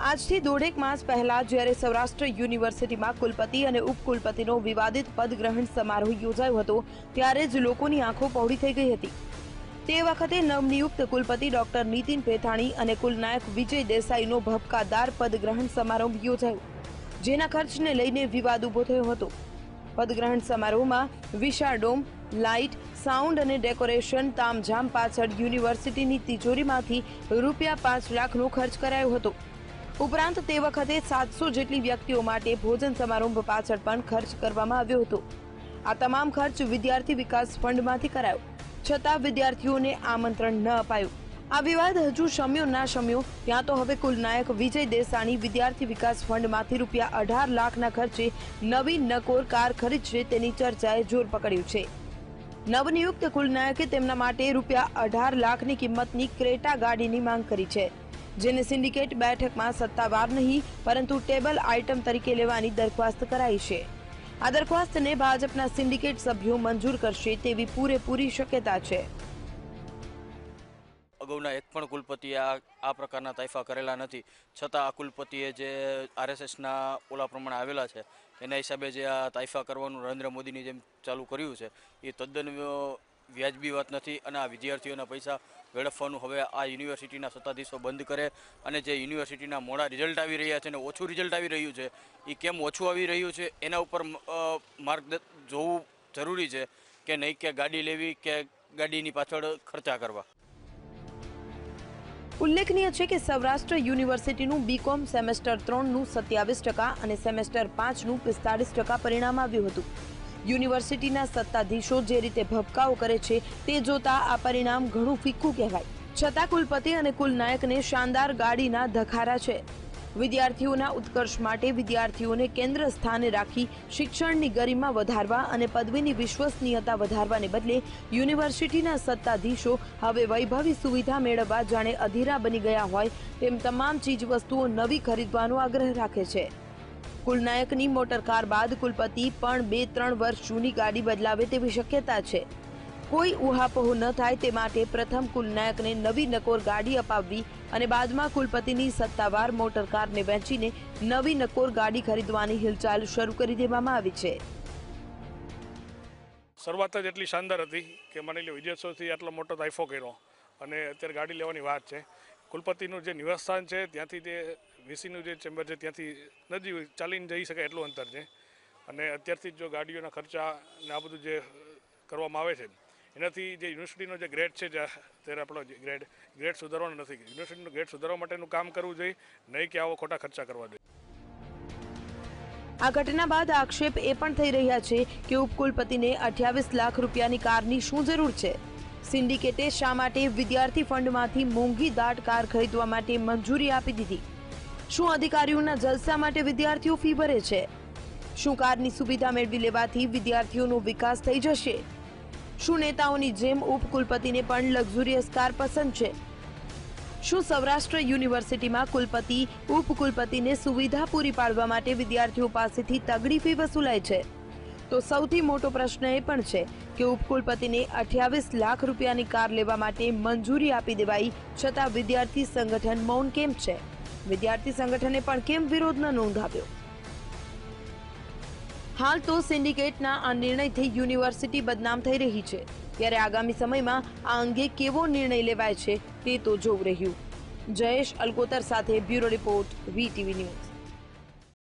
આજથી દોઢેક માસ પહેલા જ્યારે સૌરાષ્ટ્ર યુનિવર્સિટીમાં કુલપતિ અને ઉપકુલપતિનો વિવાદિત પદગ્રહણ સમારોહ યોજાયો હતો, ત્યારે જ લોકોની આંખો પહોળી થઈ ગઈ હતી. તે વખતે નવનિયુક્ત કુલપતિ ડોક્ટર નીતિન પેથાણી અને કુલનાયક વિજય દેસાઈનો ભપકાદાર પદગ્રહણ સમારોહ યોજાયો, જેના ખર્ચને લઈને વિવાદ ઊભો થયો હતો. પદગ્રહણ સમારોહમાં વિશાળ ડોમ, લાઇટ, સાઉન્ડ અને ડેકોરેશન તામઝામ પાછળ યુનિવર્સિટીની તિજોરીમાંથી રૂપિયા પાંચ લાખનો ખર્ચ કરાયો હતો. ઉપરાંત તે વખતે સાતસો જેટલી વ્યક્તિઓ માટે ભોજન સમારંભ પાછળ પણ ખર્ચ કરવામાં આવ્યો હતો. આ તમામ ખર્ચ વિદ્યાર્થી વિકાસ ફંડમાંથી કરાયો. છતાં વિદ્યાર્થીઓને આમંત્રણ ન અપાયું. આ વિવાદ હજુ શમ્યો ના શમ્યો, ત્યાં તો હવે કુલ નાયક વિજય દેસાણી વિદ્યાર્થી વિકાસ ફંડમાંથી રૂપિયા અઢાર લાખના ખર્ચે નવી નકોર કાર ખરીદશે તેની ચર્ચાએ જોર પકડ્યું છે. નવનિયુક્ત કુલનાયકે તેમના માટે રૂપિયા અઢાર લાખની કિંમતની ક્રેટા ગાડીની માંગ કરી છે. જેને સિન્ડિકેટ બેઠકમાં સત્તાવાર નહીં, પરંતુ ટેબલ આઇટમ તરીકે લેવાની દરખાસ્ત કરાઈ છે. આ દરખાસ્તને ભાજપના સિન્ડિકેટ સભ્યો મંજૂર કરશે તેવી પૂરેપૂરી શક્યતા છે. અગાઉના એક પણ કુલપતિએ આ આ પ્રકારના તાઇફા કરેલા નથી. છતાં આ કુલપતિએ જે આરએસએસના ઓલા પ્રમાણે આવેલા છે, એના હિસાબે જે આ તાઇફા કરવાનું નરેન્દ્ર મોદીની જેમ ચાલુ કર્યું છે, એ તદ્દન વ્યાજબી વાત નથી અને આ વિદ્યાર્થીઓના પૈસા વેડફવાનું હવે આ યુનિવર્સિટીના સત્તાધીશો બંધ કરે અને જે યુનિવર્સિટીના મોડા રિઝલ્ટ આવી રહ્યા છે અને ઓછું રિઝલ્ટ આવી રહ્યું છે એ કેમ ઓછું આવી રહ્યું છે? એના ઉપર માર્ગદર્શ માર્ગ જોવું જરૂરી છે કે નહીં કે ગાડી લેવી કે ગાડીની પાછળ ખર્ચા કરવા. ઉલ્લેખનીય છે કે સૌરાષ્ટ્ર યુનિવર્સિટીનું બીકોમ સેમેસ્ટર ત્રણનું સત્યાવીસ ટકા અને સેમેસ્ટર પાંચનું પિસ્તાળીસ ટકા પરિણામ આવ્યું હતું. યુનિવર્સિટીના સત્તાધીશો જે રીતે ભપકાઓ કરે છે, તે જોતા આ પરિણામ ઘણું ફીક્કું કહેવાય. છતાં કુલપતિ અને કુલનાયકને શાનદાર ગાડીના ધખારા છે. વિદ્યાર્થીઓના ઉત્કર્ષ માટે વિદ્યાર્થીઓને કેન્દ્ર સ્થાને રાખી શિક્ષણની ગરિમા વધારવા અને પદવીની વિશ્વસનીયતા વધારવાને બદલે યુનિવર્સિટીના સત્તાધીશો હવે વૈભવી સુવિધા મેળવવા જાણે અધીરા બની ગયા હોય, તેમ તમામ ચીજવસ્તુઓ નવી ખરીદવાનો આગ્રહ રાખે છે. કુલનાયકની મોટર કાર બાદ કુલપતિ પણ બે ત્રણ વર્ષ જૂની ગાડી બદલાવે તેવી શક્યતા છે. કોઈ ઉહાપહુ ન થાય તે માટે પ્રથમ કુલનાયકને નવી નકોર ગાડી અપાવવી અને બાદમાં કુલપતિની સત્તાવાર મોટર કારને વેચીને નવી નકોર ગાડી ખરીદવાની હિલચાલ શરૂ કરી દેવામાં આવી છે. શરૂઆત જ એટલી શાનદાર હતી કે માની લો વિજયોત્સવથી આટલો મોટો તાઇફો કર્યો. અને અત્યારે ગાડી લેવાની વાત છે. કુલપતિનું જે નિવાસસ્થાન છે, ત્યાંથી તે વીસીનું જે ચેમ્બર છે ત્યાંથી નજીક ચાલીને જઈ શકાય એટલું અંતર છે. અને અત્યારથી જ ગાડીઓના ખર્ચા ને આ બધું જે કરવામાં આવે છે, એનાથી જે યુનિવર્સિટીનો જે ગ્રેડ છે, જે અત્યારે આપણો ગ્રેડ ગ્રેડ સુધારવાનો નથી યુનિવર્સિટીનો ગ્રેડ સુધારવા માટેનું કામ કરવું જોઈએ, નહીં કે આવો ખોટા ખર્ચા કરવા જોઈએ. આ ઘટના બાદ આક્ષેપ એ પણ થઈ રહ્યા છે કે ઉપકુલપતિને અઠ્યાવીસ લાખ રૂપિયાની કારની શું જરૂર છે? સિન્ડિકેટે શા માટે વિદ્યાર્થી ફંડમાંથી મોંઘી દાટ કાર ખરીદવા માટે મંજૂરી આપી દીધી? શું અધિકારીઓના જલસા માટે વિદ્યાર્થીઓ ફી ભરે છે? શું કારની સુવિધા મેળવી લેવાથી વિદ્યાર્થીઓનો વિકાસ થઈ જશે? શું નેતાઓની જેમ ઉપકુલપતિને પણ લક્ઝુરિયસ કાર પસંદ છે? શું સૌરાષ્ટ્ર યુનિવર્સિટીમાં કુલપતિ, ઉપકુલપતિને સુવિધા પૂરી પાડવા માટે વિદ્યાર્થીઓ પાસેથી તગડી ફી વસૂલાય છે? તો સૌથી મોટો પ્રશ્ન એ પણ છે કે ઉપકુલપતિને અઠ્યાવીસ લાખ રૂપિયાની કાર લેવા માટે મંજૂરી આપી દેવાઈ છતાં વિદ્યાર્થી સંગઠન મૌન કેમ છે? વિદ્યાર્થી સંગઠને પણ કેમ વિરોધનો નોંધાવ્યો હાલ તો સિન્ડિકેટના આ નિર્ણયથી યુનિવર્સિટી બદનામ થઈ રહી છે. ત્યારે આગામી સમયમાં આ અંગે કેવો નિર્ણય લેવાય છે તે તો જોવું રહ્યું. જયેશ અલકોતર સાથે બ્યુરો રિપોર્ટ, વીટીવી ન્યૂઝ.